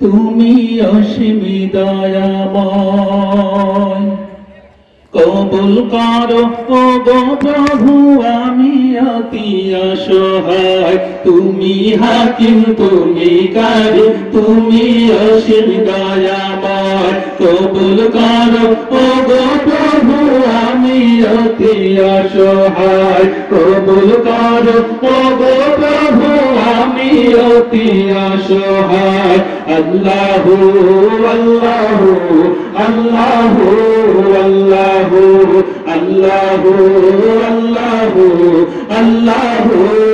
তুমি অসীম দয়াময়। কবুল করো ও গো প্রভু, আমি অতি অসহায়। তুমি হাকিম, তুমি কারি, তুমি অসীম দয়াময়। কবুল করো। ও গো প্রভু, আমি অতি অসহায়। কবুল করো। ও গো প্রভু, আমি অতি অসহায়। আল্লাহু আল্লাহু আল্লাহু আল্লাহু আল্লাহু আল্লাহু আল্লাহু।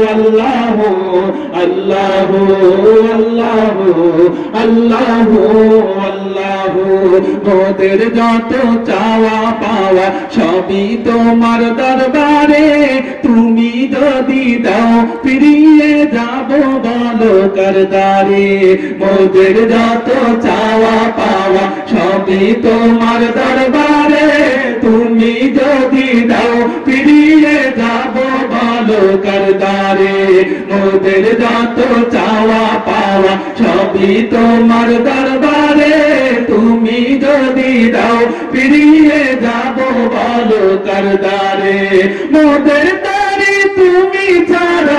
আল্লাহু আল্লাহু আল্লাহু আল্লাহু আল্লাহু। মোদের যত চাওয়া পাওয়া সবই তোমার দরবারে। তুমি যদি দাও, ফিরিয়ে যাব বলো করদারে। মোদের যত চাওয়া পাওয়া সবই তোমার দরবারে। তুমি যদি দাও ফিরিয়ে যাব বলো করদারে। মোদের যত চাওয়া পাওয়া, সবই তোমার দরবারে। তুমি যদি দাও ফিরিয়ে যাব বলো করদারে। মোদের তারি তুমি ছাড়া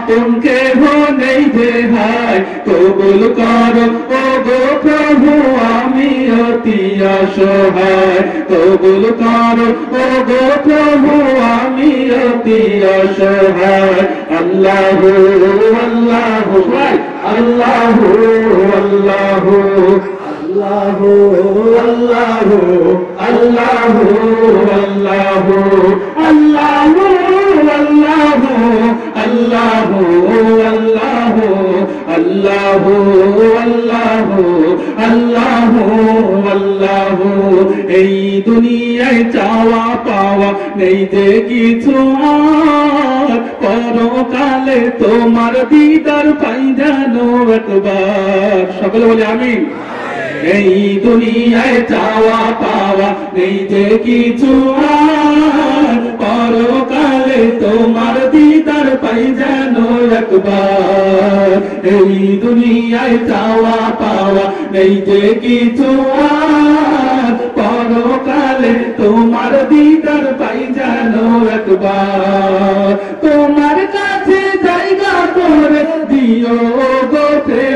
আপন কেহ নেই যে হায়, কবুল করো। ও গো প্রভু, আমি অতি অসহায়। কবুল করো। ও গো প্রভু, আমি অতি অসহায়। আল্লাহ আল্লাহ আল্লাহ আল্লাহ আল্লাহ আল্লাহ আল্লাহ আল্লাহ আল্লাহ আল্লাহ আল্লাহ আল্লাহ আল্লাহ আল্লাহ আল্লাহ আল্লাহ। এই দুনিয়ায় চাওয়া পাওয়া নেই যে কিছু পরকালে তোমার দিদার পাই জানো একবার। সকলে বলে আমি এই দুনিয়ায় চাওয়া পাওয়া নেই যে কিছু পরকালে তোমার দিদার পাই যেন একবার। এই দুনিয়ায় চাওয়া পাওয়া নেই যে কিছু পরকালে তোমার দিদার পাই যেন একবার। তোমার কাছে জায়গা করে দিও গো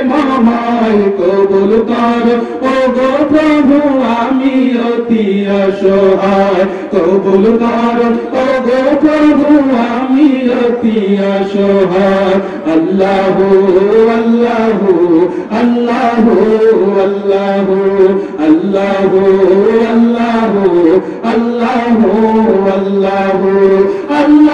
মামায় কবুল কর। ও গো প্রভু, আমি অতি অসহায়। কবুল কর। ও গো প্রভু, আমি অতি অসহায়। আল্লাহ আল্লাহ আল্লাহ আল্লাহ আল্লাহ আল্লাহ আল্লাহ আল্লাহ আল্লাহ।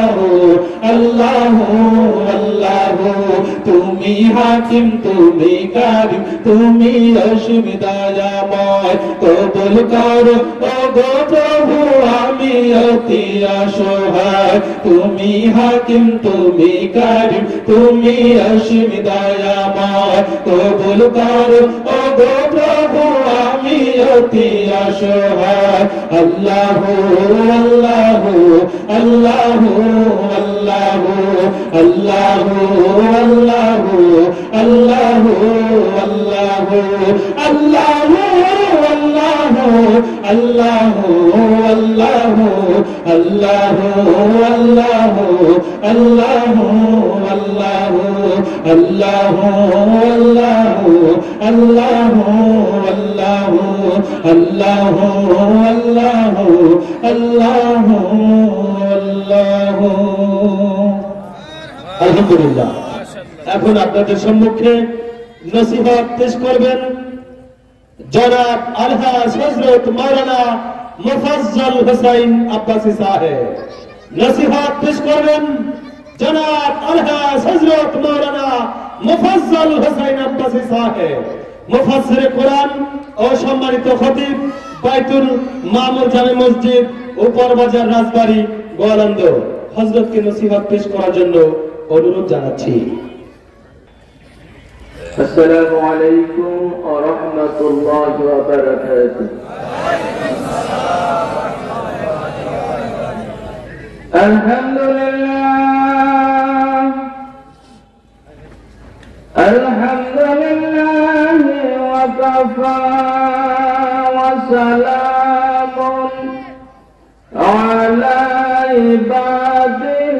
হাকিম, তুমি কারিম তুমি অসুবিধাময় কবুল করো ও গো প্রভু, আমি অতি অসহায়। তুমি হাকিম, তুমি কারিম তুমি অসুবিধাময় কবুল করো ও গো প্রভু আমি অতি অসহায় আল্লাহ আল্লাহ আল্লাহ আল্লাহ আল্লাহ আল্লাহ আল্লাহ আল্লাহ আল্লাহ আল্লাহ আল্লাহ আল্লাহ আল্লাহ আল্লাহ আল্লাহ আল্লাহ আল্লাহ আল্লাহ আল্লাহ আল্লাহ আল্লাহ আল্লাহ আল্লাহ আল্লাহ আলহামদুলিল্লাহ এখন আপনাদের সম্মুখে নসিহত পেশ করবেন জনাব আলহাজ হজরত মাওলানা মুফাজ্জল হুসাইন আব্বাসী সাহেব। নসিহত পেশ করবেন জনাব আলহাজ হজরত মাওলানা মুফাজ্জল হুসাইন আব্বাসী সাহেব। মুফাসসিরে কোরআন ও সম্মানিত খতিব বাইতুল মামুর জামে মসজিদ উপর বাজার রাজবাড়ি গোয়ালন্দ। হজরতকে নসিহত পেশ করার জন্য অনুরোধ জানাচ্ছি। السلام عليكم ورحمة الله وبركاته. الحمد لله. الحمد لله وكفى وسلام على عباده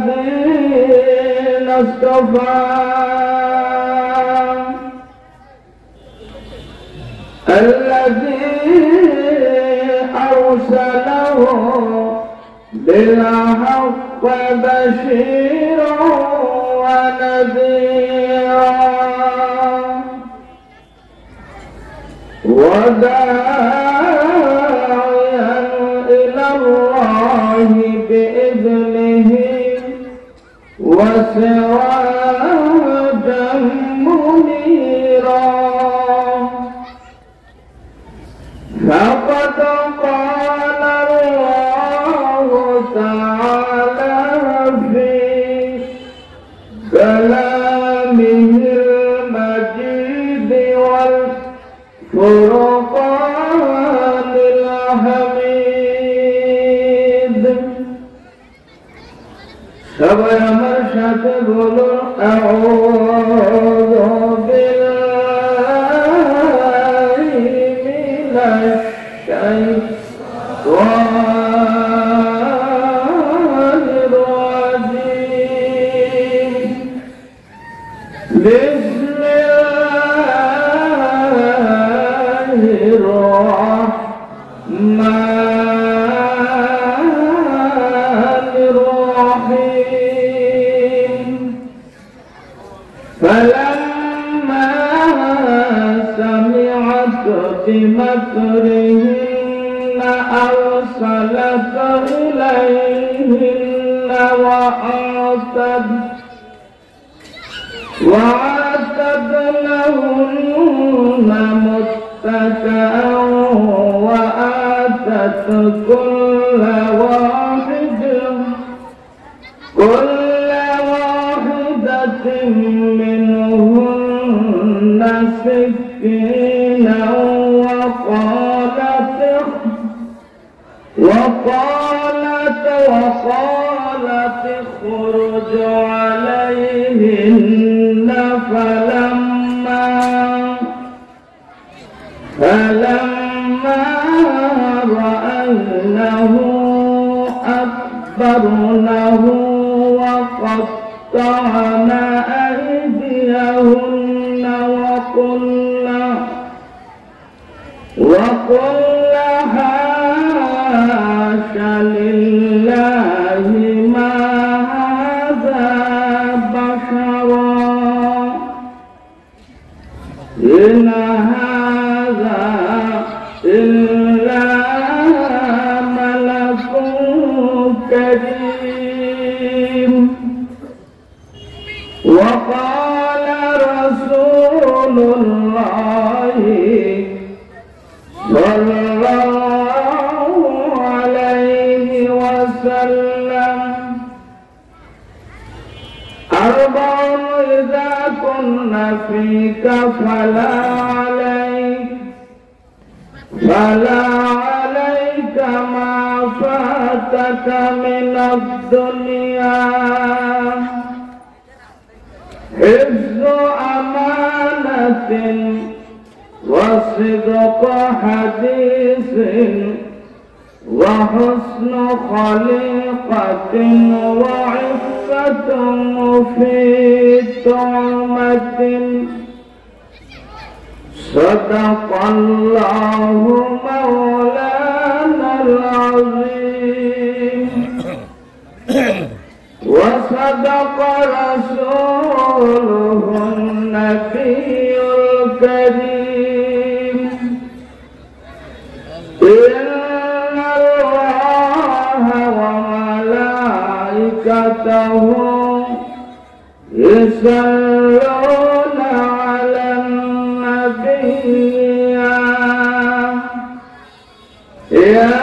الذين اصطفى. الذي أرسله بالحق بشيرا ونذيرا. وداعيا إلى الله بإذنه وسراجا وصدق رسوله النبي الكريم. إن الله وملائكته يصلون على النبي. يا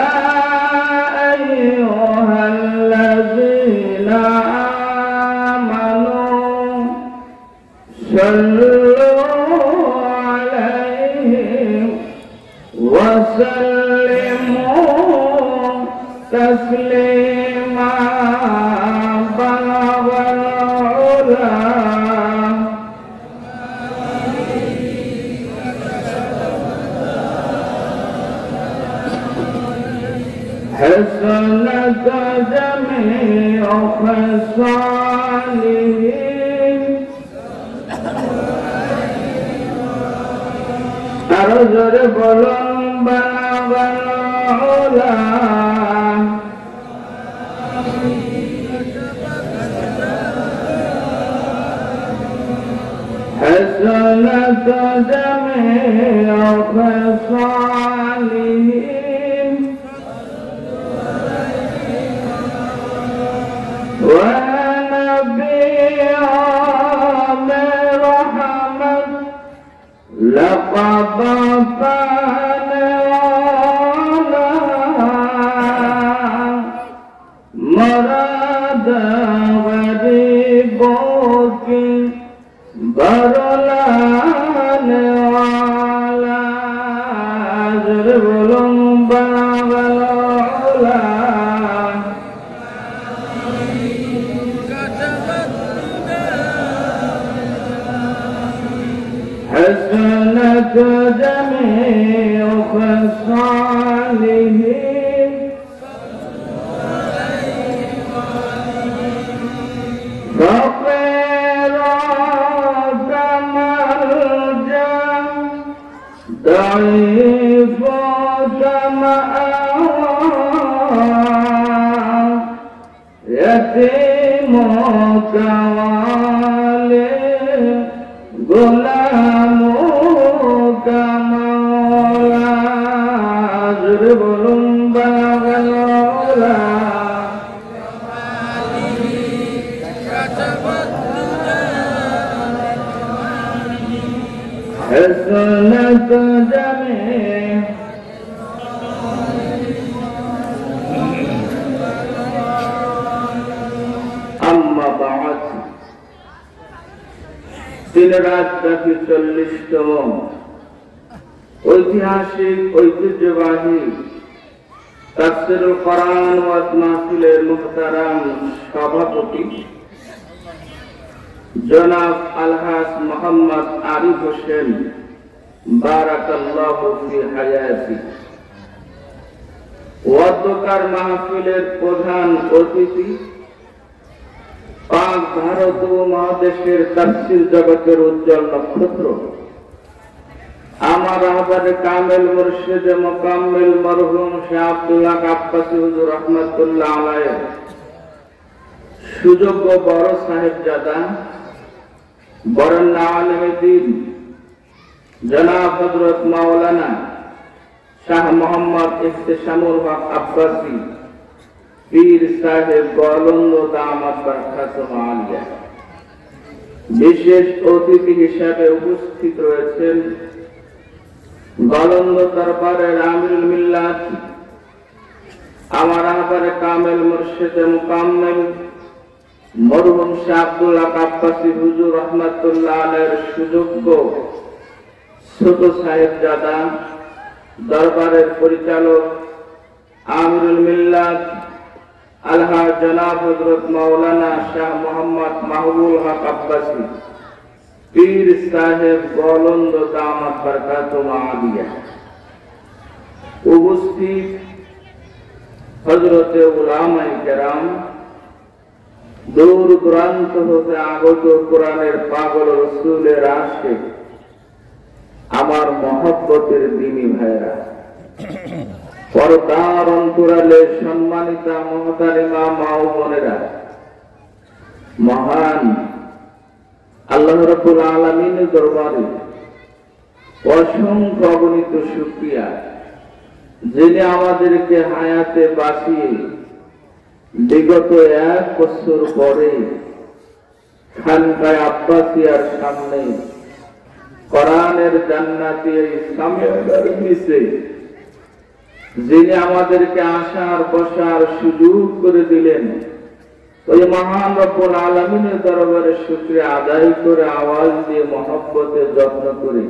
حسنك جميع خصالهم أرجو بلون جميع خصالهم ونبيع برحمة لقد দিন চল্লিশতম। ঐতিহাসিক, ঐতিহ্যবাহী তাফসিরুল কোরআন ওয়াজ সভাপতি জনাব আলহাস মোহাম্মদ আরিফ হোসেন বারাকাল্লাহু ফি মাহফিলের প্রধান অতিথি পাক ভারত ও মহাদেশের তাফসির জগতের উজ্জ্বল নক্ষত্র। আমার আহ্বানে কামেল মুর্শিদ মোকাম্মেল মরহুম শাহ আব্দুল্লাহ আব্বাসী হুজুর রহমতুল্লাহ আলাইহ। সুযোগ্য বড় সাহেব জাদা বরন্না আলমে দিন, জনাব হজরত মাওলানা শাহ মোহাম্মদ ইফতেশামুল হক আব্বাসী। পীর সাহেব গলন্দ দামাত বরকাতুহ আলিয়া বিশেষ অতিথি হিসাবে উপস্থিত রয়েছেন গলন্দ দরবারের আমিরুল মিল্লাত, আমার আহবারে কামেল মুর্শিদে মুকাম্মেল, মরহুম শাহ আব্দুল্লাহ আব্বাসী হুজুর রহমাতুল্লাহ আলের সুযোগ্য ছোট সাহেব জাদা দরবারের পরিচালক আমিরুল মিল্লাত আলহা জনাব মাওলানা শাহ মোহাম্মদ মাহবুল হক আব্বাসী, পীর সাহেব গলন্দ দামাত বরকাতুম আলিয়া উপস্থিত হজরতে কেরাম, দূর দূরান্ত হতে আগত কোরআনের পাগল রসুলের আসে আমার মহব্বতের দিনী ভাইরা পরদার অন্তরালে সম্মানিতা মহতারিমা মা ও বোনেরা, মহান আল্লাহ রব্বুল আলমিনের দরবারে অসংখ্য অগণিত শুক্রিয়া, যিনি আমাদেরকে হায়াতে বাঁচিয়ে বিগত এক বছর পরে খানকায় আব্বাসিয়ার সামনে কোরআনের জান্নাতি এই সামনের নিচে যিনি আমাদেরকে আসার বসার, সুযোগ করে দিলেন, ওই মহান রব্বুল আলমিনের দরবারে শুক্রিয়া আদায় করে, আওয়াজ দিয়ে মহব্বতে যত্ন করে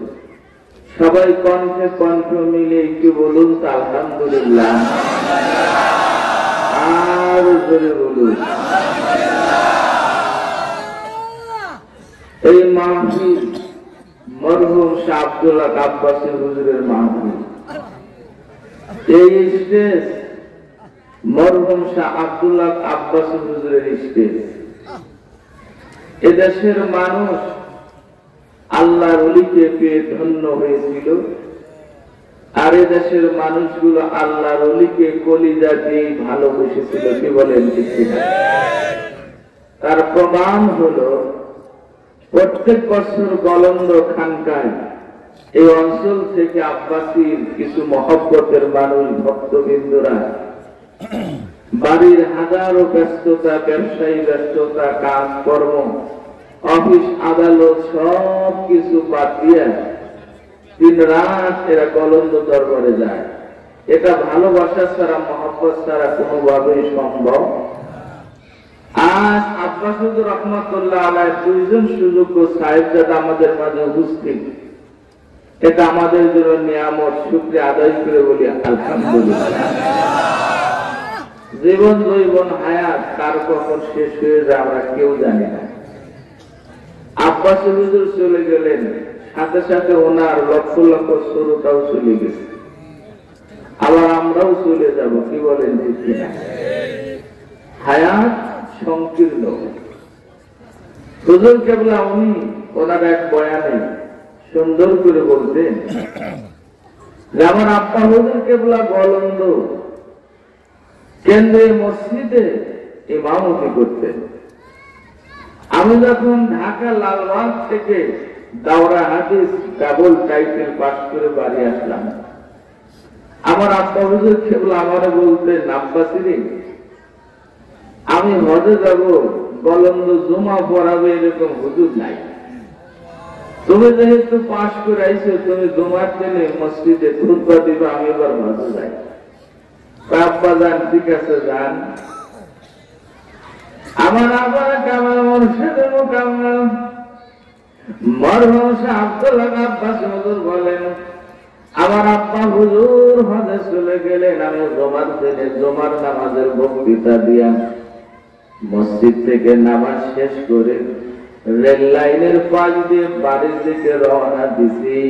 সবাই কণ্ঠে কণ্ঠ মিলে একটু বলুন আলহামদুলিল্লাহ। আর জোরে বলুন। এই মাহফিল মরহুম শাহ আব্দুল্লাহ আব্বাসের হুজুরের মাহফিল। এই স্টেজ মরহুম শাহ আব্দুল্লাহ আব্বাস হুজুরের স্টেজ। এদেশের মানুষ পেয়ে ধন্য হয়েছিল। আর দেশের মানুষগুলো আল্লাহর অলিকে কলিজা দিয়ে ভালোবেসেছিল, কি বলেন তার প্রমাণ হলো, প্রত্যেক বছর গলন্দ খানকায় এই অঞ্চল থেকে আব্বাসীর কিছু মহব্বতের মানুষ ভক্তবিন্দুরা বাড়ির হাজারো ব্যস্ততা, ব্যবসায়ী ব্যস্ততা কাজ কর্ম অফিস আদালত সব কিছু বাদ দিয়ে দিন রাত এরা কলন্দ দরবারে যায়। এটা ভালোবাসা ছাড়া, মহব্বত ছাড়া কোনোভাবেই সম্ভব। আজ আব্বাসুদুর রহমতুল্লাহ আলাই দুইজন সুযোগ্য সাহেবজাদা আমাদের মাঝে উপস্থিত। এটা আমাদের জন্য নিয়ামত, শুক্রিয়া আদায় করে বলি, আলহামদুলিল্লাহ। জীবন, জৈবন, হায়াত, কার কখন শেষ হয়ে যায় আমরা কেউ জানি না। আব্বাস হুজুর চলে গেলেন, সাথে সাথে ওনার লক্ষ লক্ষ শ্রোতাও চলে গেছে। আবার আমরাও চলে যাব, কি বলেন হায়াত সংকীর্ণ। হুজুর কেবলা উনি ওনার এক বয়ানে সুন্দর করে বলতেন যেমন আব্বা হুজুর কেবলা গলন্দ কেন্দ্রের মসজিদে ইমামতি করতেন। আমি যখন ঢাকা লালবাগ থেকে দাওরা হাদিস ডাবল টাইটেল পাস করে বাড়ি আসলাম, আমার আব্বা হুজুর কেবল আমারে বলতেন আব্বাসিরি আমি হজে যাব বলন্দ জমা পড়াবে এরকম হুজুর নাই। তুমি যেহেতু পাশ করে আইছো তুমি জমার দিনে মসজিদে খুতবা দিবে, আমি এবার হজে যাই। আব্বা যান ঠিক আছে, যান। আমার আবার কামাল, মুর্শিদের মোকাম্মল মরহুম শাহ আব্দুল্লাহ আব্বাস হুজুর বলেন, আমার আব্বা হুজুর হজে চলে গেলেন, আমি জমার দিনে জমার নামাজের বক্তৃতা দিয়া মসজিদ থেকে নামাজ শেষ করে রেল লাইনের পাশ দিয়ে বাড়ির দিকে রওনা দিছি।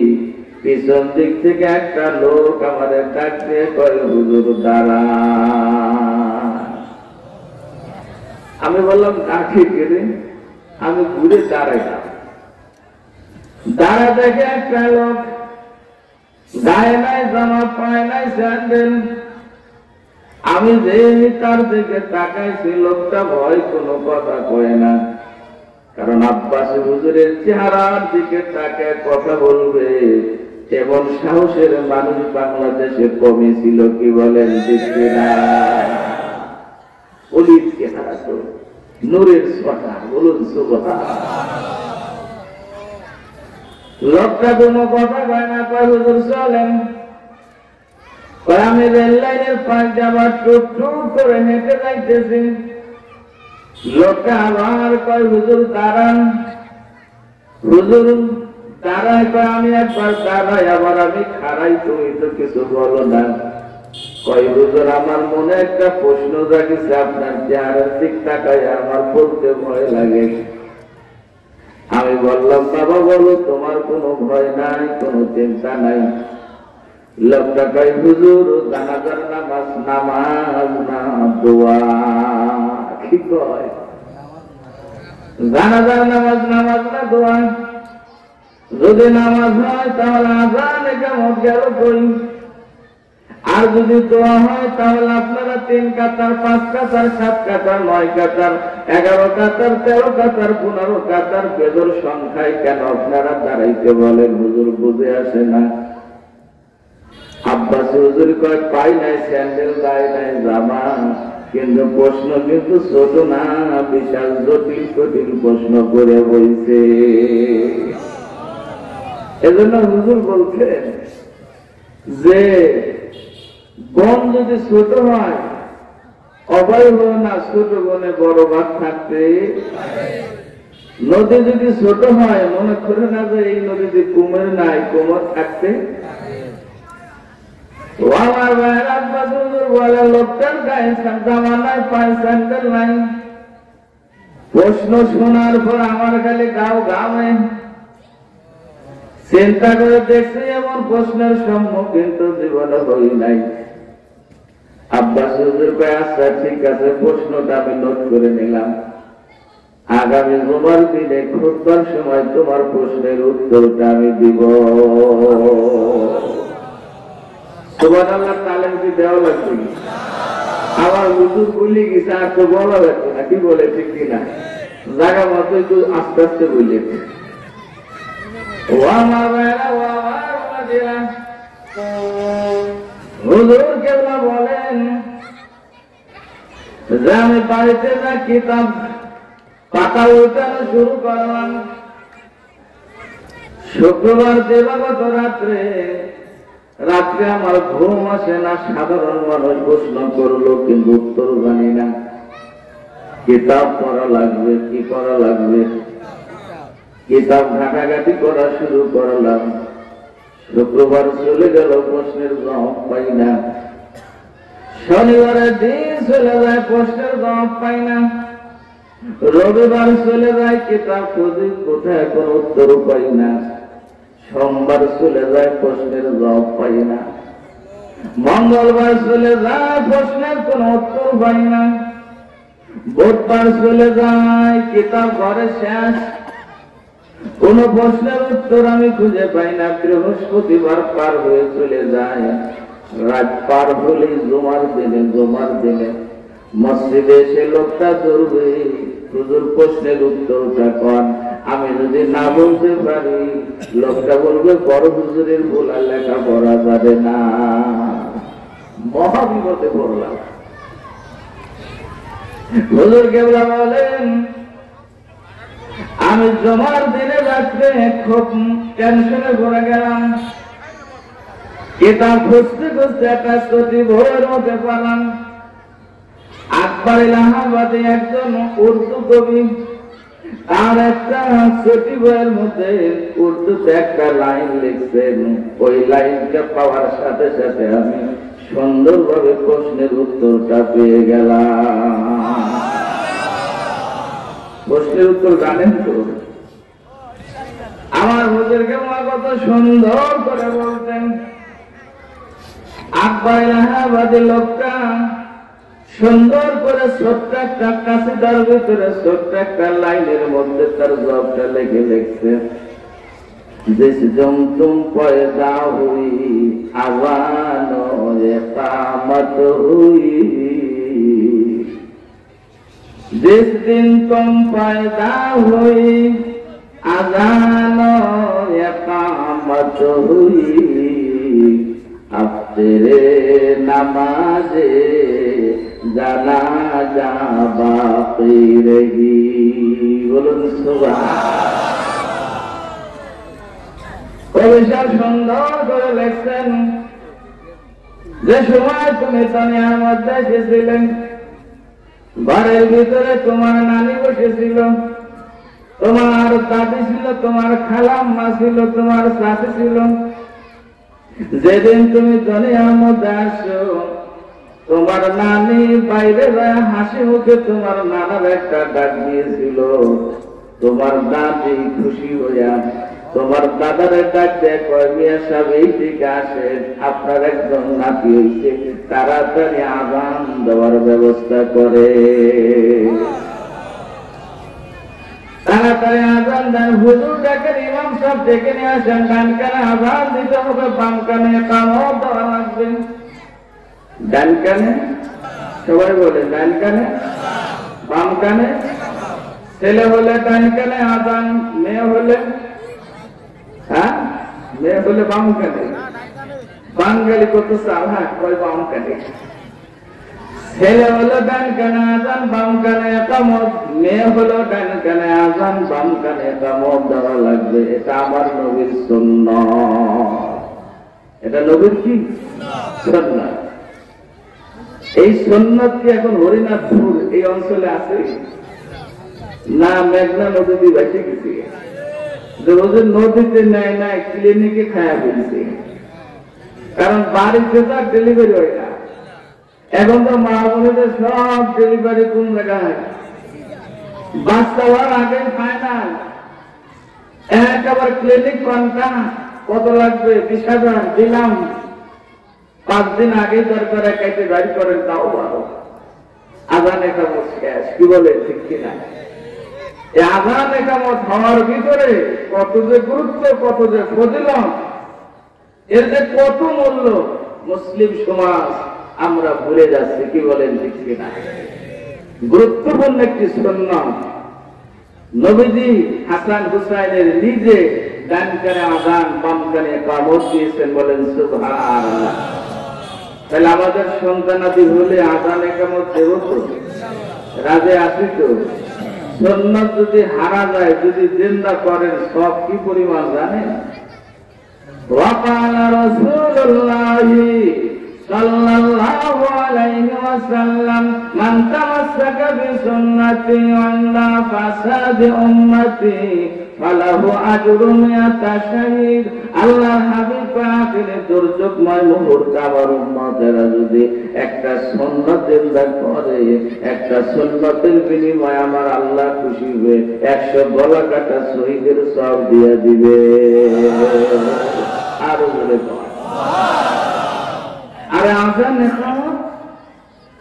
পিছন দিক থেকে একটা লোক আমাদের ডাক দিয়ে কয়, হুজুর দাঁড়া আমি বললাম কাকে গেলে আমি ঘুরে দাঁড়াইলাম। দাঁড়া দেখে একটা লোক গায়ে নাই, জামা পায় নাই, স্যান্ডেল। আমি যে তার দিকে তাকাইছি, লোকটা ভয় কোনো কথা কয় না। কারণ আব্বাস হুজুরের চেহারার দিকে তাকায় কথা বলবে। এমন সাহসের মানুষ বাংলাদেশে কমই ছিল কি বলেন দেখবে না। নূরের ছটা বলুন লোকটা কোনো কথা কয় না আমি রেল লাইনের টুক টুক করে হেঁটে যাইতেছি। লোকটা আবার কয়, হুজুর, দাঁড়ান। হুজুর, দাঁড়ায় কয়, আমি একবার দাঁড়াই, আবার আমি খারাই তুমি তো কিছু বলো না। কয়, হুজুর, আমার মনে একটা প্রশ্ন জাগিছে, আপনার চেহারার দিক তাকায়, আমার বলতে ভয় লাগে। আমি বললাম, বাবা, বলো, তোমার কোনো ভয় নাই, কোনো চিন্তা নাই? লোকটা কয়, হুজুর, জানাজার নামাজ নামাজ না দোয়া। কি কয় জানাজার নামাজ নামাজ না দোয়া যদি নামাজ হয়, তাহলে আজান কেমন গেল কই আর যদি দোয়া হয়, তাহলে আপনারা তিন কাতার, পাঁচ কাতার, সাত কাতার, নয় কাতার, এগারো কাতার, তেরো কাতার, পনেরো কাতার বেদর সংখ্যায় কেন আপনারা দাঁড়াইতে বলেন? হুজুর বুঝে আসে না। আব্বাস হুজুর কয়, পাই নাই, স্যান্ডেল গায়ে নাই, জামা। কিন্তু প্রশ্ন কিন্তু ছোট না, বিশাল জটিল জটিল প্রশ্ন করে বলছে এজন্য হুজুর বলছেন যে, বন যদি ছোট হয় অভয় হয় না, ছোট বনে বড় বাঘ থাকতে নদী যদি ছোট হয়, মনে করে না যে এই নদীতে কুমের নাই, কুমর থাকতে লোকটার গায়ে স্যান্ডেল নাই প্রশ্ন শোনার পর আমার গাও চিন্তা করে দেখছি এমন প্রশ্নের সম্মুখীন তো জীবনে হই নাই আব্বাস আচ্ছা ঠিক আছে প্রশ্নটা আমি নোট করে নিলাম আগামী জুমার দিনে খুববার সময় তোমার প্রশ্নের উত্তরটা আমি দিব তোমার আল্লাহ তালেম কি দেওয়া লাগবে আমার হুজুর বলি তো বলা না, কি বলেছে কিনা? জায়গা মতো একটু আস্তে আস্তে বলেছে শুরু করলাম। শুক্রবার দেবাগত রাত্রে রাত্রে আমার ঘুম আসে না, সাধারণ মানুষ প্রশ্ন করল, কিন্তু উত্তর জানি না। কিতাব পড়া লাগবে, কি করা লাগবে? কিতাব ঘাটাঘাটি করা শুরু করলাম। শুক্রবার চলে গেল, প্রশ্নের জবাব পাই না। শনিবারের দিন চলে যায়, প্রশ্নের জবাব পাই না। রবিবার চলে যায়, কিতাব খুঁজি, কোথায় কোন উত্তর পাই না। সোমবার চলে যায় প্রশ্নের জবাব পাই না। মঙ্গলবার চলে যায় প্রশ্নের কোন উত্তর পাই না। বুধবার চলে যায় কিতাব ঘরে শেষ। কোন প্রশ্নের উত্তর আমি খুঁজে পাই না। বৃহস্পতিবার পার হয়ে চলে যায়। রাত পার হলে জমার দিনে জমার দিনে মসজিদে এসে লোকটা ধরবে হুজুর প্রশ্নের উত্তরটা কন। আমি যদি না বলতে পারি, লোকটা বলবে, বড় হুজুরের বলা লেখা পড়া যাবে না। মহাবিপদে পড়লাম। হুজুর কেবলা বলেন, আমি জমার দিনে রাত্রে খুব টেনশনে পড়ে গেলাম। কিতাব খুঁজতে খুঁজতে একটা সতী ভোরের মধ্যে পালাম। আকবর এলাহাবাদে একজন উর্দু কবি। তার একটা সতী বইয়ের মধ্যে উর্দুতে একটা লাইন লিখছেন। ওই লাইনটা পাওয়ার সাথে সাথে আমি সুন্দরভাবে প্রশ্নের উত্তরটা পেয়ে গেলাম। প্রশ্নের উত্তর জানেন তো? আমার হুজুরকে মা কত সুন্দর করে বলতেন। আকবর এলাহাবাদী লোকটা সুন্দর করে ছোট্ট একটা কাশিদার ভিতরে ছোট্ট একটা লাইনের মধ্যে তার জবটা লেগে লিখছে जिस जम तुम पैदा हुई आवानो कामत हुई जिस दिन तुम पैदा हुई अजानो कामत हुई अब तेरे नमाजे জানা যা বাপি রেহি বলুন কবিশাল ঘরের ভিতরে তোমার নানি বসেছিল, তোমার দাদি ছিল, তোমার খালাম্মা ছিল, তোমার সাথে ছিল। যেদিন তুমি ধনী আমদ আসো তোমার নানি বাইরে হাসি মুখে তোমার নানার একটা ডাক দিয়েছিল। তোমার দাদি খুশি হইয়া, তোমার দাদার ডাক দেয় কয়, মিয়া সাহেব, এই দিকে আসেন। আপনার একজন নাতি হইছে, তাড়াতাড়ি আজান দেওয়ার ব্যবস্থা করে। তাড়াতাড়ি আজান দেন। হুজুর ডাকেন ইমাম সব ডেকে নিয়ে আসেন। ডান কানে আজান দিতে হবে বাম কানে কামড় দেওয়া লাগবে। ডান কানে সবাই বলে ডান কানে বাম কানে ছেলে হলে ডান কানে আজান মেয়ে হলে হ্যাঁ? মেয়ে হলে বাম কানে। বাঙালি কত চালা কয় বাম কানে। ছেলে হলো ডান কানে আজান বাম কানে একামত মেয়ে হলো ডান কানে আজান বাম কানে একামত দেওয়া লাগবে। এটা আমার নবীর সুন্নাত। এটা নবীর কি? সুন্নাত এই সুন্নাত কি এখন হরিনাথপুর এই অঞ্চলে আছে? না, মেঘনা নদী বেঁচে গেছে। ওদের নদীতে নেয় না ক্লিনিকে খায়া ফেলছে কারণ বাড়িতে তো ডেলিভারি হয় না। এখন তো মা বোনেদের সব ডেলিভারি কোন জায়গায় বাচ্চা হওয়ার আগে ফাইনাল একেবারে ক্লিনিক কোনটা কত লাগবে? বিশ হাজার, দিলাম। পাঁচ দিন আগে দরকার একাইতে গাড়ি করেন, তাও ভালো। আজান একামত শেষ। কি বলে? ঠিক কিনা? আজান একামত হওয়ার ভিতরে কত যে গুরুত্ব, কত যে ফজিলত, এর যে কত মূল্য, মুসলিম সমাজ আমরা ভুলে যাচ্ছি, কি বলেন ঠিক কিনা? গুরুত্বপূর্ণ একটি সন্ন্যত নবীজি হাসান হুসাইনের নিজে ডান কানে আজান বাম কানে কামত দিয়েছেন বলেন, সুবহানাল্লাহ। তাহলে আমাদের সন্তানাদি হলে আজান একামত দেব তো রাজে আসি তো সন্ন্যত যদি হারা যায় যদি জিন্দা করেন সব কি পরিমাণ জানেন وقال رسول الله صلى الله عليه وسلم من تمسك بسنتي وعند فساد امتي আল্লাহ খুশি একশো গলা কাটা শহীদের সব দিয়ে দিবে। আরও বলে। আরে আজান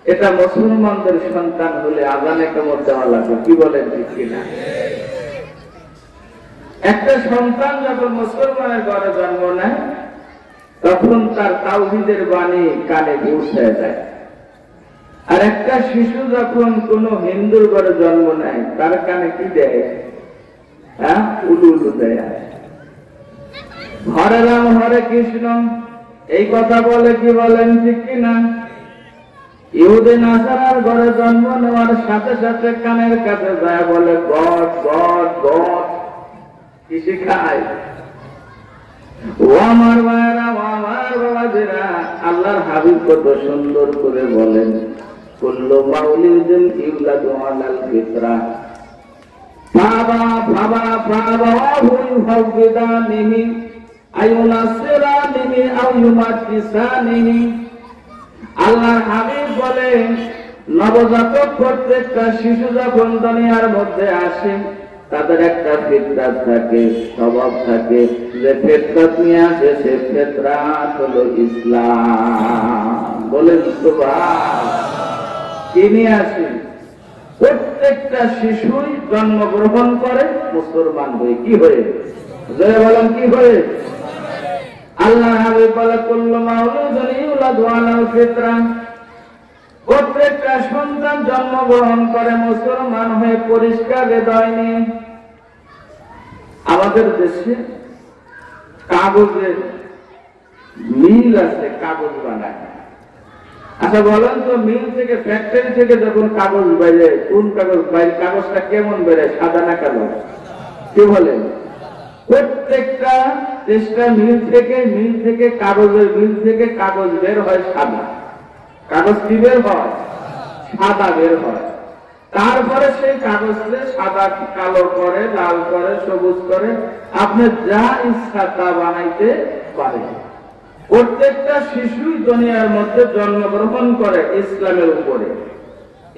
এটা মুসলমানদের সন্তান হলে আজান কেমন দেওয়া লাগবে, কি বলেন ঠিক কিনা? একটা সন্তান যখন মুসলমানের ঘরে জন্ম নেয়, তখন তার তাওহিদের বাণী কানে পৌঁছে যায়। আর একটা শিশু যখন কোন হিন্দুর ঘরে জন্ম নেয়, তার কানে কি দেয়? হ্যাঁ উলু উলু দেয়। হরে রাম, হরে কৃষ্ণ, এই কথা বলে কি বলেন ঠিক কিনা? ইহুদিন আসার ঘরে জন্ম নেওয়ার সাথে সাথে কানের কাছে যায় বলে, গড গড গড কি শিখায় ও আমার মায়েরা ও আমার বাবাজিরা, আল্লাহর হাবিব কত সুন্দর করে বলেন আও ইউমাতিসানিহি আল্লাহর হাবিব বলেন, নবজাতক প্রত্যেকটা শিশু যখন দুনিয়ার মধ্যে আসে তাদের একটা ফিতরাত থাকে, স্বভাব থাকে। যে ফেতরাত নিয়ে আসে, সে ফেতরাত হলো ইসলাম। বলেন নিয়ে আসে? প্রত্যেকটা শিশুই জন্মগ্রহণ করে মুসলমান হয়ে। কি হয়ে? জয় বলেন, কি হয়ে? আল্লাহ হাবিব বলে, কুল্লু মাউলুদুন ইউলাদু ফিতরা। প্রত্যেকটা সন্তান জন্মগ্রহণ করে মুসলমান হয়ে পরিষ্কার হৃদয় নিয়ে। আমাদের দেশে কাগজের মিল আছে, কাগজ বানায়। আচ্ছা বলেন তো, মিল থেকে ফ্যাক্টরি থেকে যখন কাগজ বাইরে, কোন কাগজ বাইরে, কাগজটা কেমন বেড়ে সাদা না কালো? কি বলেন প্রত্যেকটা চেষ্টা মিল থেকে মিল থেকে, কাগজের মিল থেকে কাগজ বের হয় সাদা। কাগজ কি বের হয়, সাদা বের হয়। তারপরে সেই কাগজকে সাদা, কালো করে, লাল করে, সবুজ করে আপনি যা ইচ্ছা তা বানাইতে পারেন। প্রত্যেকটা শিশুই দুনিয়ার মধ্যে জন্মগ্রহণ করে ইসলামের উপরে।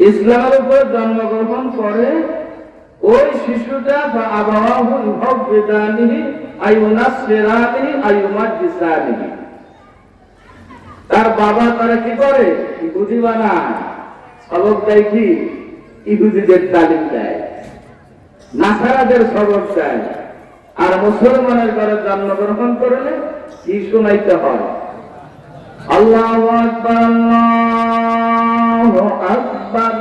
ইসলামের উপরে জন্মগ্রহণ করে ওই শিশুটা বা আবহাওয়া ভবিদানিহি আয়ুনা সেরানিহি আয়ুমার তার বাবা তারা কি করে? ইহুদি বানায় সবক দেয় কি? ইহুদিদের তালিম দেয়। নাসারাদের সবক দেয়। আর মুসলমানের ঘরে জন্মগ্রহণ করলে কি শোনাইতে হয়? আল্লাহ আকবার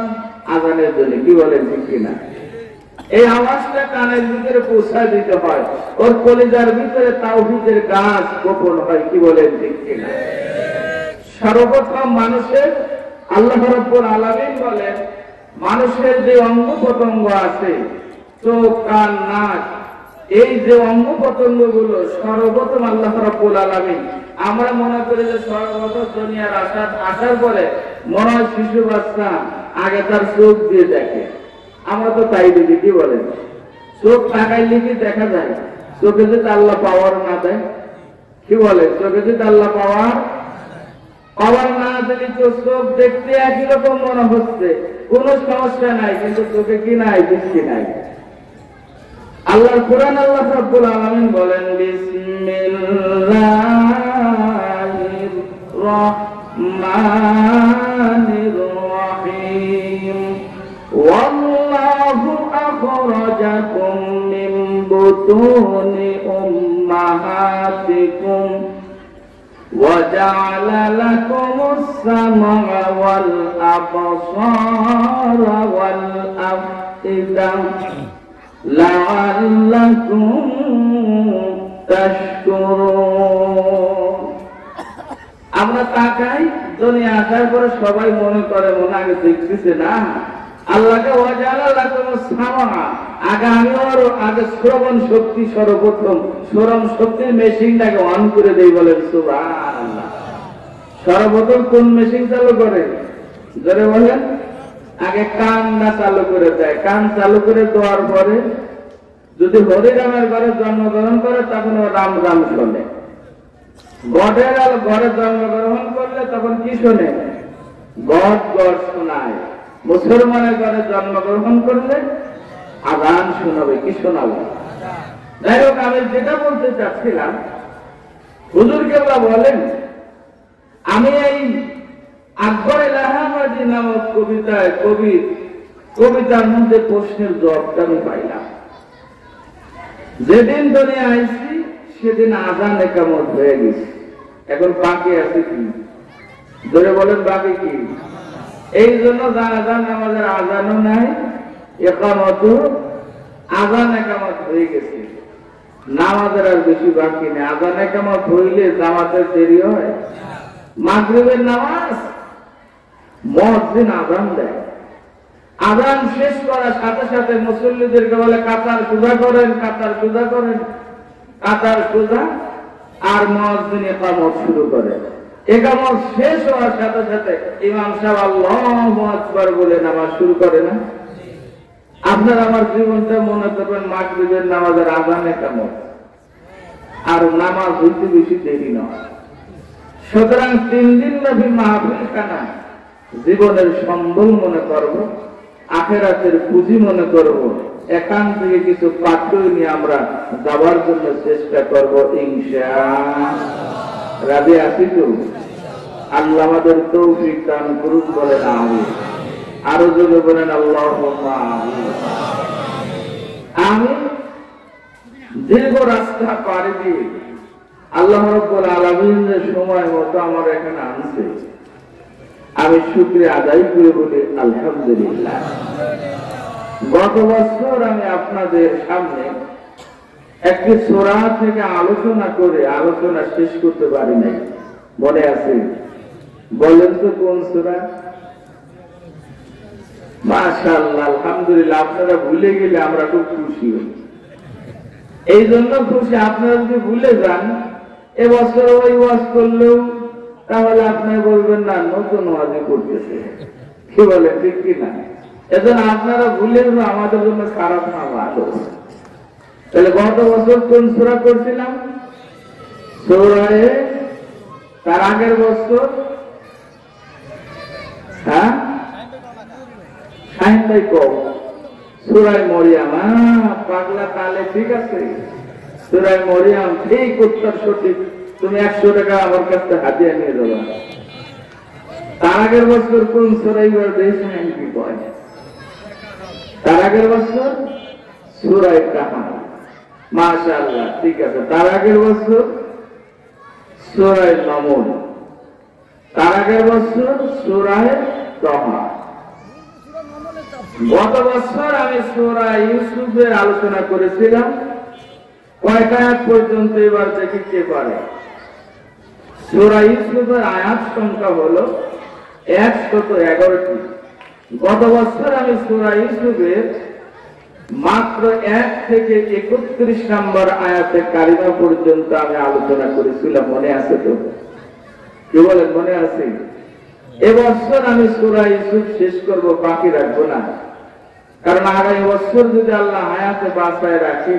আজানের জন্য কি বলেন ঠিক কিনা? এই আওয়াজটা কানের ভিতরে পৌঁছায় দিতে হয়। ওর কলিজার ভিতরে তাওহিদের গাছ গোপন হয় কি বলেন ঠিক কিনা? সর্বপ্রথম মানুষের আল্লাহ রব্বুল আলামিন বলেন, মানুষের যে অঙ্গ প্রত্যঙ্গ আছে, চোখ, কান, নাক, এই যে অঙ্গ প্রত্যঙ্গগুলো সর্বপ্রথম আল্লাহ রব্বুল আলামিন, আমরা মনে করি যে সর্বপ্রথম দুনিয়ার আসার আসার পরে মনে হয় শিশু বাচ্চা আগে তার চোখ দিয়ে দেখে। আমরা তো তাই দেখি, কি বলেন? চোখ তাকাইলে কি দেখা যায়? চোখে যদি আল্লাহ পাওয়ার না দেয়, কি বলে চোখে যদি আল্লাহ পাওয়ার পাওয়ার না দিলে তো চোখ দেখতে একই রকম মনে হচ্ছে। কোন সমস্যা নাই, কিন্তু চোখে কি নাই, দৃষ্টি নাই। আল্লাহর কোরআন আল্লাহ রাব্বুল আলামিন বলেন, বিসমিল্লাহির ওয়াল্লাহু আখরাজাকুম মিন বুতুনি উম্মাহাতিকুম। وجعل لكم السمع والأبصار والأفئدة لعلكم تشكرون আমরা তাকাই দুনিয়া আসার পরে সবাই মনে করে মনে আগে দেখতেছে না আল্লাহকে ওয়াজালা লাকুম সামা আগে আমি ওর আগে শ্রবণ শক্তি সর্বপ্রথম, শ্রবণ শক্তির মেশিনটাকে অন করে দেই বলেন সর্বপ্রথম কোন মেশিন চালু করে? ধরে বলেন। আগে কানটা চালু করে দেয়। কান চালু করে দেওয়ার পরে যদি হরিরামের ঘরে জন্মগ্রহণ করে, তখন ও রাম রাম শোনে। গডের ঘরে জন্মগ্রহণ করলে তখন কি শোনে? গড গড শোনায়। মুসলমানের ঘরে জন্মগ্রহণ করলে আদান শোনাবে, কি শোনাবে? যাই হোক, আমি যেটা বলতে চাচ্ছিলাম হুজুর কেবলা বলেন, আমি এই আকবর এলাহাবাদী নামক কবিতায় কবি, কবিতার মধ্যে প্রশ্নের জবাবটা আমি পাইলাম। যেদিন দুনিয়া আইছি সেদিন আজান একামত হয়ে গেছে। এখন বাকি আছে কি? ধরে বলেন, বাকি কি? এই জন্য আজান আমাদের আজানও নাই একামত আজান একামত হয়ে গেছে। নামাজের আর বেশি বাকি নেই। আজান একামত হইলে জামাতের দেরি হয়। মাগরিবের নামাজ, মসজিদ আজান দেয়। আজান শেষ করার সাথে সাথে মুসল্লিদেরকে বলে, কাতার সুজা করেন, কাতার সুজা করেন, কাতার সুজা। আর মসজিদ একামত শুরু করে। একামত শেষ হওয়ার সাথে সাথে ইমাম সাহেব বলে নামাজ শুরু করে না? আপনার আমার জীবনটা মনে করবেন নামাজের একামত আর নামাজ হইতে বেশি দেরি নয়। সুতরাং তিন দিন ব্যাপী মাহফিল খানা জীবনের সম্বল মনে করব, আখেরাতের পুঁজি মনে করব, এখান থেকে কিছু পাঠ্য নিয়ে আমরা যাবার জন্য চেষ্টা করব ইনশা রাবি আছি তো আল্লাহ আমাদের তৌফিক দান করুন বলেন আমি। আরও যদি বলেন আল্লাহ আমি দীর্ঘ রাস্তা পাড়ি দিয়ে আল্লাহ রব্বুল আলমিনের সময় মতো আমার এখানে আনছে। আমি শুক্রিয়া আদায় করে বলি আলহামদুলিল্লাহ। গত বছর আমি আপনাদের সামনে একটি সোরা থেকে আলোচনা করে আলোচনা শেষ করতে পারি নাই। মনে আছে? বলেন তো কোন সোরা? আলহামদুলিল্লাহ, আপনারা ভুলে গেলে আমরা খুব খুশি হই। এই জন্য খুশি, আপনারা যদি ভুলে যান, এবছর ওই ওয়াজ করলেও তাহলে আপনি বলবেন, না, নতুন ওয়াজে করতেছে। কি বলে, ঠিক কি না এজন্য আপনারা ভুলে আমাদের জন্য খারাপ না, ভালো। তাহলে গত বছর কোন সুরা করছিলাম সৌরায় তার আগের বছর? হ্যাঁ? সুরাই মরিয়াম পাগলা তালে ঠিক আছে। সুরাই মরিয়াম, ঠিক উত্তর সঠিক। তুমি একশো টাকা আমার কাছে হাতিয়ে নিয়ে দেবা তার আগের বছর কোন সুরাই কি কয়। তার আগের বছর সুরাই কাহান ঠিক আছে। তার আগের বছর নমন। তার আগের বছর তহা। গত বছর আমি ইউসুফের আলোচনা করেছিলাম। কয়টা আয়াত পর্যন্ত এবার দেখি কে পারে? সোরা ইউসুফের আয়াত সংখ্যা হলো একশত এগারোটি। গত বছর আমি সোরা ইউসুফের মাত্র এক থেকে একত্রিশ নম্বর আয়াতে কারিমা পর্যন্ত আমি আলোচনা করেছিলাম, মনে আছে তো? কি বলেন, মনে আছে? এবছর আমি সুরা ইউসুফ শেষ করব, বাকি রাখব না। কারণ আগামী বছর যদি আল্লাহ হায়াতে বাঁচায় রাখি,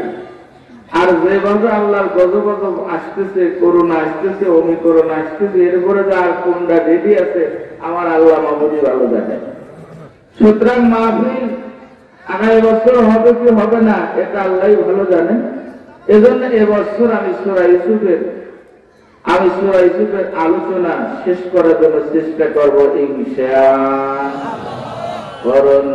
আর যেভাবে আল্লাহর গজব আসতেছে করোনা আসতেছে অমি করোনা আসতেছে এরপরে যে আর কোনটা রেডি আছে, আমার আল্লাহ মাহবুদি ভালো জানে সুতরাং মাহফিল আগামী বছর হবে কি হবে না, এটা আল্লাহ ভালো জানে। এজন্য এবছর আমি সোরা ইউসুফের আমি সোরা ইউসুফের আলোচনা শেষ করার জন্য চেষ্টা করব ইংশা করুন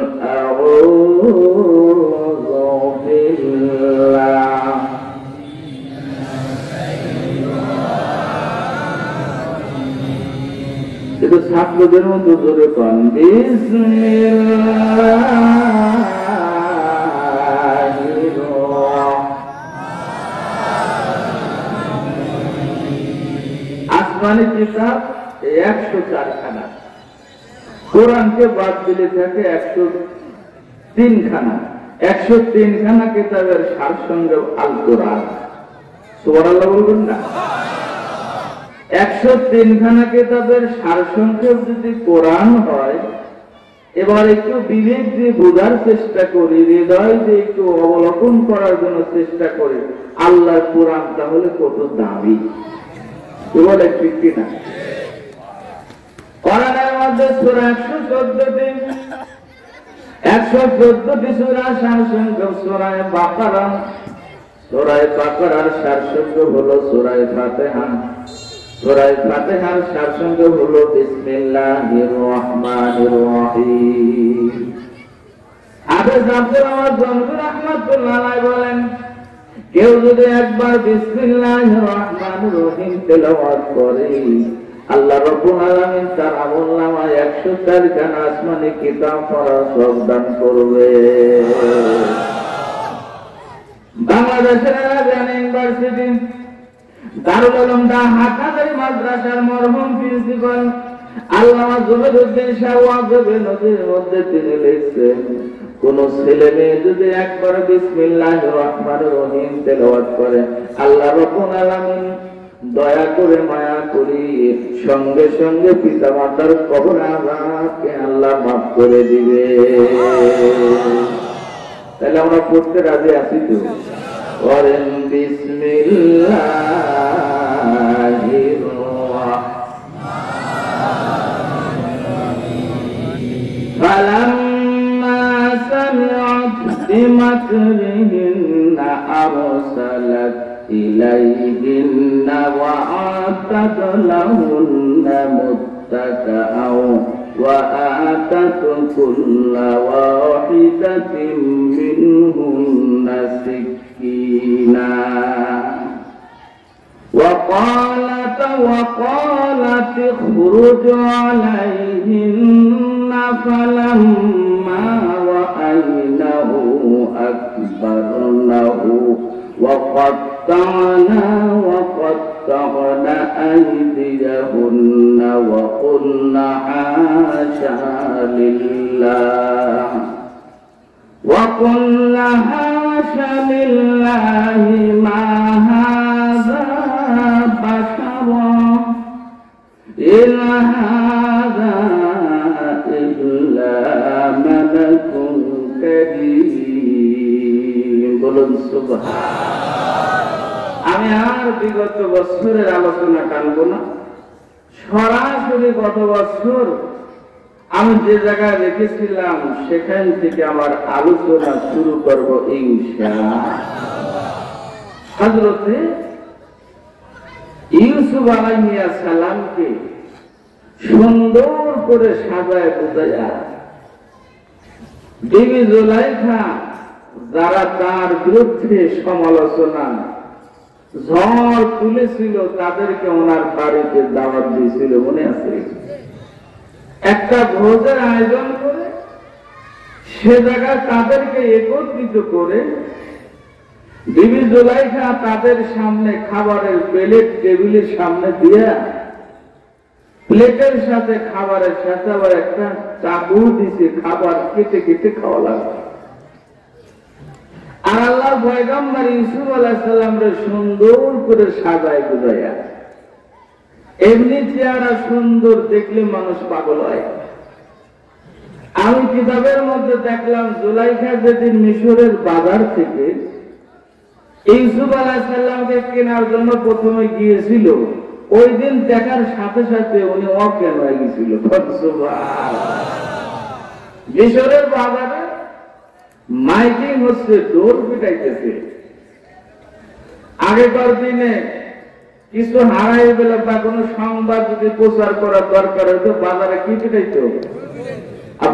কিন্তু ছাত্রদের মধ্যে জোরে কন আসমানি কিতাব একশো চারখানা। কোরআনকে বাদ দিলে থাকে একশো তিনখানা। একশো তিনখানা কিতাবের সার সঙ্গে আল কোরআন সোয়ার আল্লাহ বলবেন না? একশো তিনখানা কিতাবের সারসংক্ষেপ যদি কোরআন হয়, এবার একটু বিবেক দিয়ে বোঝার চেষ্টা করি, হৃদয় দিয়ে একটু অবলোকন করার জন্য চেষ্টা করি আল্লাহ কোরআন তাহলে কত বলে ঠিক কিনা। কোরআনের মধ্যে সুরা একশো চোদ্দটি একশো চোদ্দটি সুরা সারসংখ্যক সুরায় বাকারা। সুরায় বাকারার সারসংখ্য হলো সুরায় ফাতেহা। সুরায় ফাতিহার হলো বিসমিল্লাহির রহমানির রহিম। বলেন, কেউ যদি একবার বিসমিল্লাহির রহমানির রহিম তেলাওয়াত করে, আল্লাহ রাব্বুল আলামিন তার আমলনামায় 104 খানা আসমানি কিতাব পড়ার সব দান করবে। বাংলাদেশের ইউনিভার্সিটি দারুল দা হাকাদারি মাদ্রাসার মরহুম প্রিন্সিপাল। আল্লামা শাহ ওয়াজবে নদীর মধ্যে তিনি লিখছেন, কোন ছেলে মেয়ে যদি একবার বিসমিল্লাহ রহমান রহিম তেলাওয়াত করে, আল্লাহ রব্বুল আলামিন দয়া করে মায়া করি, সঙ্গে সঙ্গে পিতা মাতার কবর আজাবকে আল্লাহ মাফ করে দিবে। তাহলে আমরা পড়তে রাজি আছি তো? করেন বিসমিল্লাহির فلما سمعت بمكرهن أرسلت إليهن وآتت لهن متكئا وآتت كل واحدة منهن سكينا وقالت وقالت اخرج عليهن فلما رأينه أكبرنه. وقطعنا وقطعن أيديهن وقلن حاشا لله. وقل حاش لله ما هذا بشرا إن هذا إلا ملك كريم বলুন সুবহান আমি আর বিগত বছরের আলোচনা টানবো না সরাসরি গত বছর আমি যে জায়গায় রেখেছিলাম, সেখান থেকে আমার আলোচনা শুরু করব হজরতে ইউসুফ আলাইহিয়া সালামকে সুন্দর করে সাজায় বোঝায়া দেবী জোলাইখা যারা তার বিরুদ্ধে সমালোচনা, ঝড় তুলেছিল, তাদেরকে ওনার বাড়িতে দাওয়াত দিয়েছিল, মনে আছে? একটা ভোজের আয়োজন করে, সে জায়গায় তাদেরকে একত্রিত করে বিবি জোলাইখা তাদের সামনে খাবারের প্লেট, টেবিলের সামনে দিয়া প্লেটের সাথে খাবারের সাথে আবার একটা চাকু দিছে, খাবার কেটে কেটে খাওয়া লাগবে। আর আল্লাহ পয়গম্বর ইউসুফ আলাহ সাল্লামরে সুন্দর করে সাজায় বুঝাইয়া এমনি চেহারা সুন্দর দেখলে মানুষ পাগল হয়। আমি কিতাবের মধ্যে দেখলাম, জুলাইখা যেদিন মিশরের বাজার থেকে ইউসুফ আলাহ সাল্লামকে কেনার জন্য প্রথমে গিয়েছিল, ওই দিন দেখার সাথে সাথে উনি অজ্ঞান হয়ে গেছিল মিশরের বাজারে মাইকিং হচ্ছে, দৌড় পিটাইতেছে। আগেকার দিনে কিছু হারাই গেলে বা কোনো সংবাদ যদি প্রচার করার দরকার হতো বাজারে কি পিটাইতো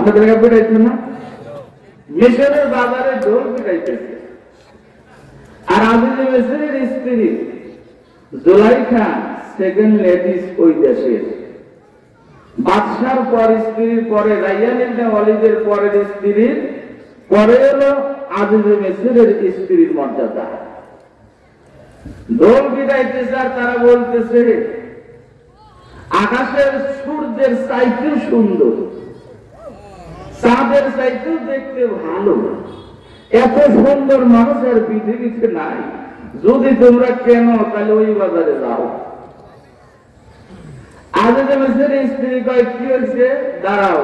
কাছে পিটাইতো না? মিশরের বাজারে দৌড় পিটাইতেছে। আর আবিদ মিশরের স্ত্রী, জোলাইখা সেকেন্ড লেডিস ওই দেশের বাদশার পর স্ত্রীর পরে রাইয়ানের অলিদের পরের স্ত্রীর, পরে হলো আজিজ মিশরের স্ত্রীর মর্যাদা। দোল আর তারা বলতেছে, আকাশের সূর্যের চাইতেও সুন্দর। চাঁদের চাইতেও দেখতে ভালো। এত সুন্দর মানুষ আর পৃথিবীতে নাই। যদি তোমরা কেন, তাহলে ওই বাজারে যাও। আজকে মেসের স্ত্রী কয়, কি হয়েছে? দাঁড়াও।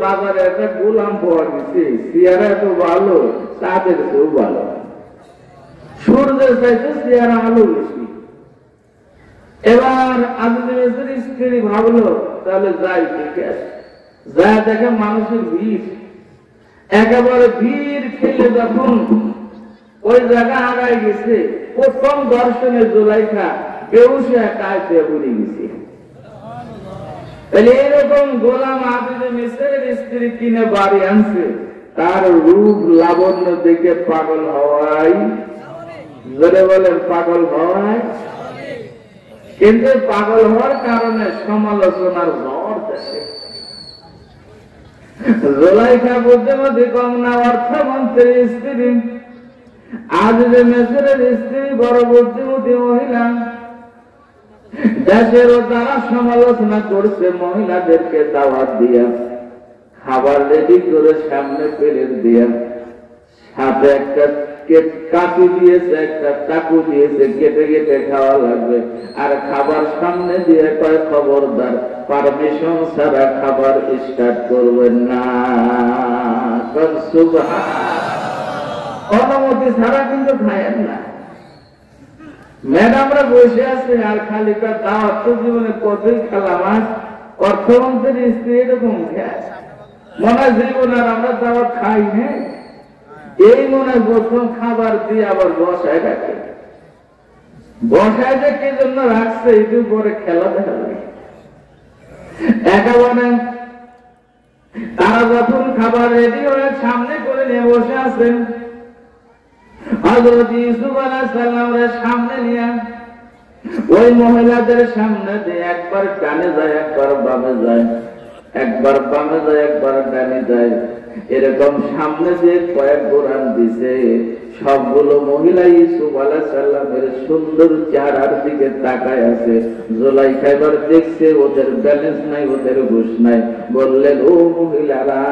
বাজারে একটা গোলাম পাওয়া গেছে। সিয়ারা এত ভালো তাদের কেউ ভালো। সূর্যের চাইতে সিয়ারা আলো বেশি। এবার আজকে মেসের স্ত্রী ভাবলো, তাহলে যাই ঠিক আছে যা দেখে মানুষের ভিড়। একেবারে ভিড় খেলে যখন ওই জায়গা আগায় গেছে, প্রথম দর্শনে জোলাইখা বেউসে কায়তে বুড়ি গেছে। তাহলে এরকম গোলাম আবিদে মিশ্রের স্ত্রী কিনে বাড়ি আনছে, তার রূপ লাবণ্য দেখে পাগল হওয়াই জোরে বলেন পাগল কিন্তু পাগল হওয়ার কারণে সমালোচনার জোলাইখা বুদ্ধিমতী অর্থমন্ত্রী স্ত্রী, আজ যে মেসরের স্ত্রী, বড় বুদ্ধিমতী মহিলা, দেশেরও তারা সমালোচনা করছে, মহিলাদেরকে দাওয়াত দিয়া, খাবার রেডি করে সামনে পেলে দিয়া, সাথে একটা কাটু দিয়েছে একটা চাকু দিয়েছে, কেটে কেটে খাওয়া লাগবে। আর খাবার সামনে দিয়ে কয় খবরদার পারমিশন ছাড়া খাবার স্টার্ট করবেন না। অনুমতি ছাড়া কিন্তু খায়েন না। ম্যাডামরা বসে আছে আর খালি দাওয়াত জীবনে কতই খেলাম অর্থমন্ত্রীর স্ত্রী এরকম খায় মনে হয় জীবন আর আমরা দাওয়াত খাই হ্যাঁ? এই মনে প্রথম খাবার দিয়ে আবার বসায় রাখে। বসায় যে কি জন্য রাখছে একটু পরে খেলা দেখা লাগে একেবারে তারা যখন খাবার রেডি হয়ে সামনে করে নিয়ে বসে আছেন হজরত ইউসুফ আলাইসাল্লামের সামনে নিয়ে, ওই মহিলাদের সামনে দিয়ে একবার ডানে যায়, একবার বামে যায়, একবার বামে যায়, একবার ডানে যায়। এরকম সামনে যে কয়েক গোরান দিছে, সবগুলো মহিলা ইসুফ আলাহ সাল্লামের সুন্দর চেহারার দিকে তাকায় আছে। জোলাই খাইবার দেখছে, ওদের ব্যালেন্স নাই, ওদের ঘুষ নাই। বললেন ও মহিলারা,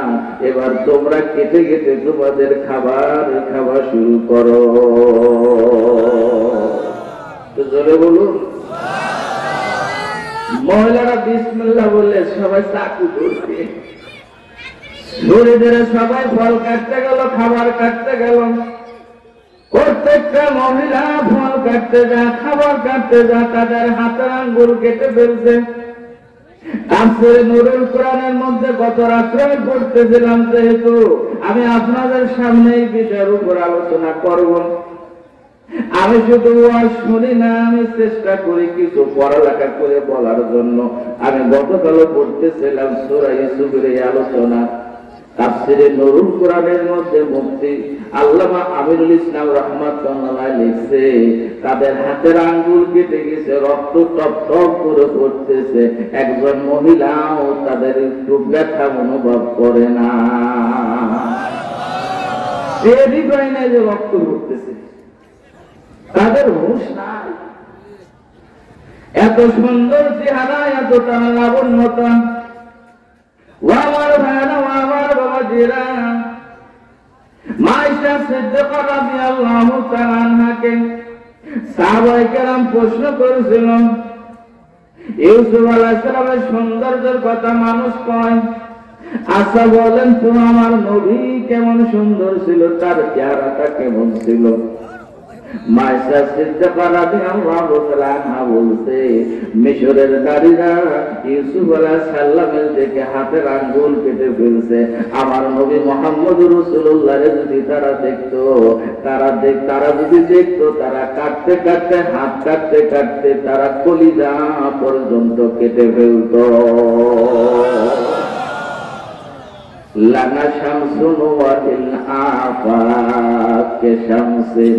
এবার তোমরা কেটে কেটে তোমাদের খাবার, খাওয়া শুরু করো। তো জোরে বলুন। মহিলারা বিসমিল্লা বললে, সবাই চাকু করছে শরীরের সবাই ফল কাটতে গেল, খাবার কাটতে গেল। প্রত্যেকটা মহিলা ফল কাটতে যা, খাবার কাটতে যা, তাদের হাতের আঙ্গুল কেটে ফেলছে। নুরুল কোরআনের মধ্যে গত রাত্রে পড়তেছিলাম, যেহেতু আমি আপনাদের সামনে এই বিষয়ের উপর আলোচনা করব। আমি শুধু শুনি না, আমি চেষ্টা করি কিছু পড়ালেখা করে বলার জন্য। আমি গতকালও পড়তেছিলাম সুরা ইসুফের এই আলোচনা। তাফসিরে নুরুল কোরআনের মধ্যে আল্লামা আমিরুল ইসলাম রহমাতুল্লাহ লিখছে, তাদের হাতের আঙ্গুল কেটে গেছে, রক্ত টপ টপ করে পড়তেছে। একজন মহিলাও তাদের একটু ব্যথা অনুভব করে না। টেরই পায় না যে রক্ত পড়তেছে, তাদের হুশ নাই। এত সুন্দর চেহারা, এতটা লাবণ্যতা। প্রশ্ন করেছিল, ইউসুফ সৌন্দর্যের কথা মানুষ কয় আশা বলেন তো আমার নবী কেমন সুন্দর ছিল, তার চেহারাটা কেমন ছিল? সিদ্দিকা রাদিয়াল্লাহু তাআলা মিশরের নারীরা ইউসুফ আলাইহিস সালামের দিকে হাতের আঙ্গুল কেটে ফেলছে। আমার নবী মুহাম্মদ যদি তারা দেখতো, তারা দেখ, তারা যদি দেখতো, তারা কাটতে কাটতে, হাত কাটতে কাটতে তারা কলিজা পর্যন্ত কেটে ফেলতো। লানা শামসুন ওয়াতিল আফাক শামসিন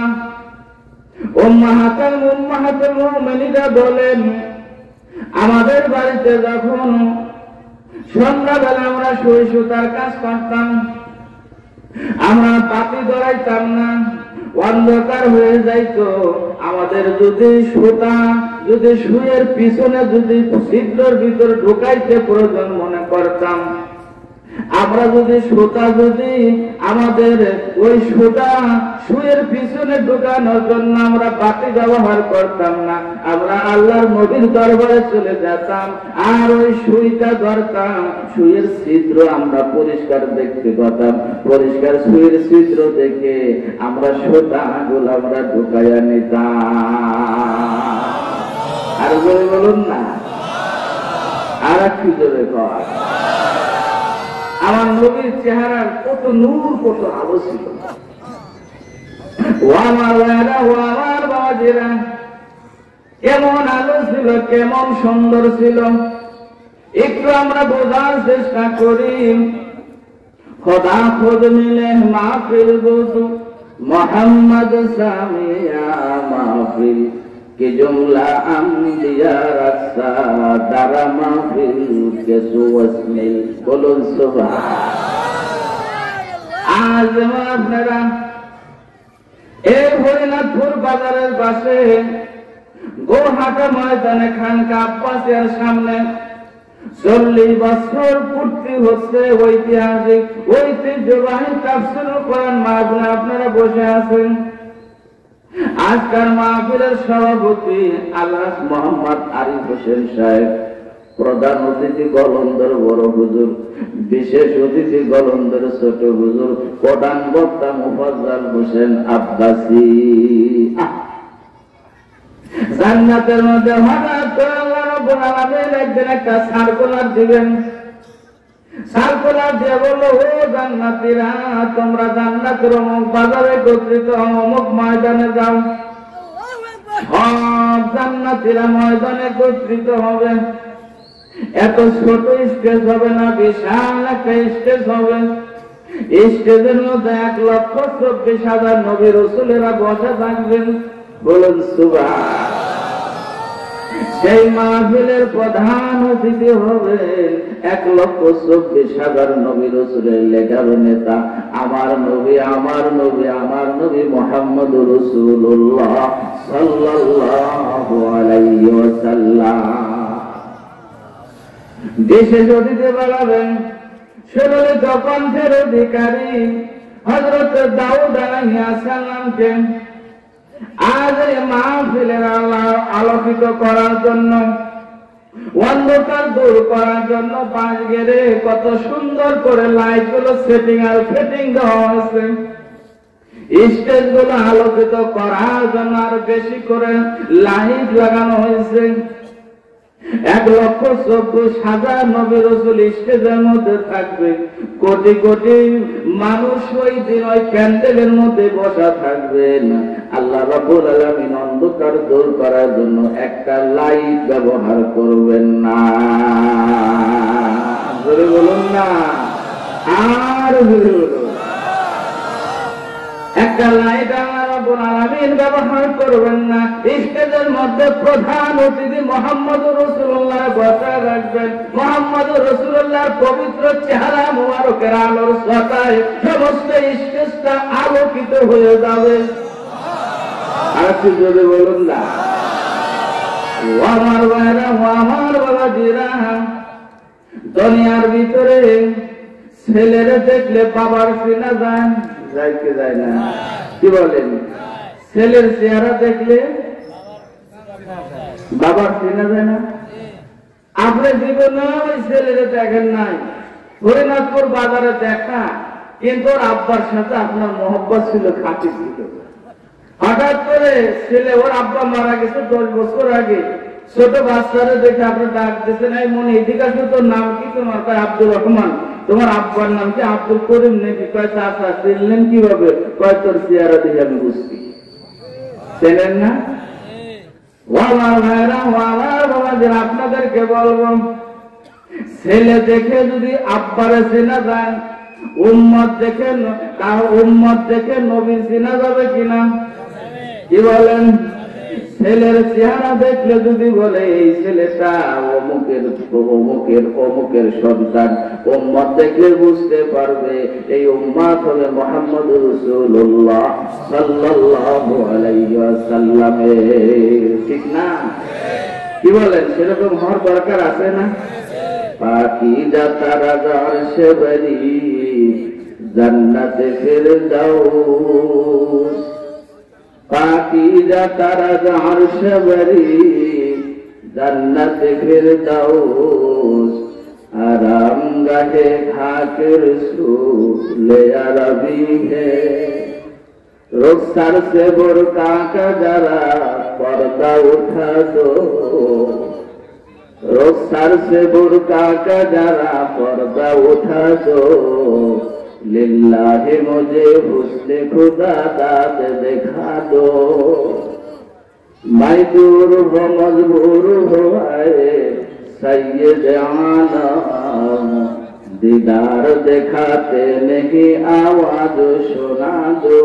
উম্মাহাতাল উম্মাহাতুল মুমিনিনা বলেন, আমাদের বাড়িতে যখন সন্ধ্যাবেলা আমরা শুয়ে সুতার কাজ করতাম, আমরা পাতি ধরাইতাম না, অন্ধকার হয়ে যাইতো, আমাদের যদি সুতা, যদি শুয়ের পিছনে যদি ছিদ্রের ভিতর ঢুকাইতে প্রয়োজন মনে করতাম আমরা যদি সুতা যদি আমাদের ওই সুতা শুয়ের পিছনে ঢুকানোর জন্য আমরা বাতি ব্যবহার করতাম না, আমরা আল্লাহর নবীর দরবারে চলে যেতাম। আর ওই সুইটা ধরতাম সুয়ের ছিদ্র আমরা পরিষ্কার দেখতে পেতাম। পরিষ্কার সুয়ের ছিদ্র দেখে আমরা সুতা গুলো আমরা ঢুকাইয়া নিতাম। আর বলে বলুন না। আর একটু জোরে কর। আমার নবীর চেহারার কত নূর, কত আলো ছিল। কেমন আলো ছিল, কেমন সুন্দর ছিল। একটু আমরা বোঝার চেষ্টা করি। খোদা খোদ মিলে মাহফিল বুঝু মোহাম্মদ সামিয়া মাহফিল। কে জমলা আমি দিয়া রাস্তা দারা মাহফিল কে সুওয়াসমিল বলুন আজ বাজারের পাশে গোহাটা ময়দানে সামনে চল্লিশ বছর পূর্তি হচ্ছে ঐতিহাসিক ঐতিহ্যবাহী তাফসিল করেন মা আপনারা বসে আছেন। আজকাল মাহফিলের সভাপতি আল্লাহ মোহাম্মদ আরিফ হোসেন সাহেব, প্রধান অতিথি গলন্দর বড় হুজুর, বিশেষ অতিথি গলন্দর ছোট হুজুর, প্রধান বক্তা মুফাজ্জাল হোসেন আব্বাসি। জান্নাতের মধ্যে হঠাৎ করে আল্লাহ রাব্বুল আলামিন একদিন একটা সার্কুলার দিবেন। সার্কুলার দিয়ে বলল ও জান্নাতীরা তোমরা জান্নাতের অমুক বাজারে একত্রিত অমুক ময়দানে যাও। সব জান্নাতীরা ময়দানে একত্রিত হবে। এত ছোট স্টেজ হবে না বিশাল একটা স্টেজ হবে। স্টেজের মধ্যে এক লক্ষ চব্বিশ হাজার নবী রসুলেরা বসে থাকবেন। বলুন সুবাহ সেই মাহফিলের প্রধান অতিথি হবেন এক লক্ষ চব্বিশ হাজার নবী রসুলের লেখার নেতা। আমার নবী আমার নবী আমার নবী মোহাম্মদ রসুল্লাহ আলাইহি দেশে যদি বেড়াবেন সেগুলি কণ্ঠের অধিকারী হজরত দাউদ আলাইহিস সালামকে আজ আল্লাহ আলোকিত করার জন্য, অন্ধকার দূর করার জন্য পাঁচ গেড়ে কত সুন্দর করে লাইটগুলো সেটিং আর ফিটিং দেওয়া হয়েছে। স্টেজগুলো আলোকিত করার জন্য আর বেশি করে লাইট লাগানো হয়েছে। এক লক্ষ চব্বিশ হাজার নবী রসুল স্টেজের মধ্যে থাকবে। কোটি কোটি মানুষ ওই দিন ওই প্যান্ডেলের মধ্যে বসা থাকবেন আল্লাহ রাবুল আলমিন অন্ধকার দূর করার জন্য একটা লাইট ব্যবহার করবেন না। বলুন না। আর একটা লাইট আল্লাহ ব্যবহার করবেন না। স্টেজের মধ্যে প্রধান অতিথি মোহাম্মদ রসুল্লাহ রাখবেন। মোহাম্মদ পবিত্র চেহারা আলোর সতায় সমস্ত স্টেজটা আলোকিত হয়ে যাবে। জোরে বলুন না। আমার ভাইরা, ও আমার বাবাজিরা, দুনিয়ার ভিতরে ছেলেরা দেখলে বাবার যায় যায় কি যায় না। কি বলেন? ছেলের চেহারা দেখলে বাবার চেনা যায় না। আপনি জীবনে ওই ছেলেরে দেখেন নাই। হরিনাথপুর বাজারে দেখা, কিন্তু আব্বার সাথে আপনার মহব্বত ছিল খাঁটি ছিল। হঠাৎ করে ছেলে ওর আব্বা মারা গেছে দশ বছর আগে। ছোট বাচ্চারা দেখে আপনি ডাক দিচ্ছেন এই মনে, এদিকে আসলে তোর নাম কি? তোমার কয় আব্দুর রহমান। তোমার আব্বার নাম কি? আব্দুল করিম নাকি? কয়, চাচা, চিনলেন কীভাবে? কয়, তোর চেহারা দিয়ে আমি বুঝছি। চেনেন না? ও আমার ভাইরা ও আমার বাবাদের আপনাদেরকে বলব, ছেলে দেখে যদি আব্বারে চেনা যায়, উম্মত দেখে কারও উম্মত দেখে নবী চেনা যাবে কিনা? কি বলেন? ছেলের চেহারা দেখলে যদি বলে, এই ছেলেটা অমুকের অমুকের অমুকের সন্তান। উম্মত দেখলে বুঝতে পারবে, এই উম্মাত হবে মোহাম্মদ রসুল্লাহ সাল্লাল্লাহু আলাইহি ঠিক না? কি বলেন, সেরকম হওয়ার দরকার আছে না? পাখি যা তারা যার জান্নাতে ফের যাও পাকিরা তারা আরশে বাড়ি জান্নাতে ফের দাউস। আরাম গাহে খাকের সুলে আরবি হে। রোকসার সে বোর কাকা যারা, পর্দা উঠা দো রোকসার সে বোর কাকা যারা, পর্দা উঠা দো लिल्लाहि मुझे हुस्न खुदा दाद दिखा दो मैं दूर हो मजबूर हो आए सैयद आलम दीदार दिखाते नहीं आवाज सुना दो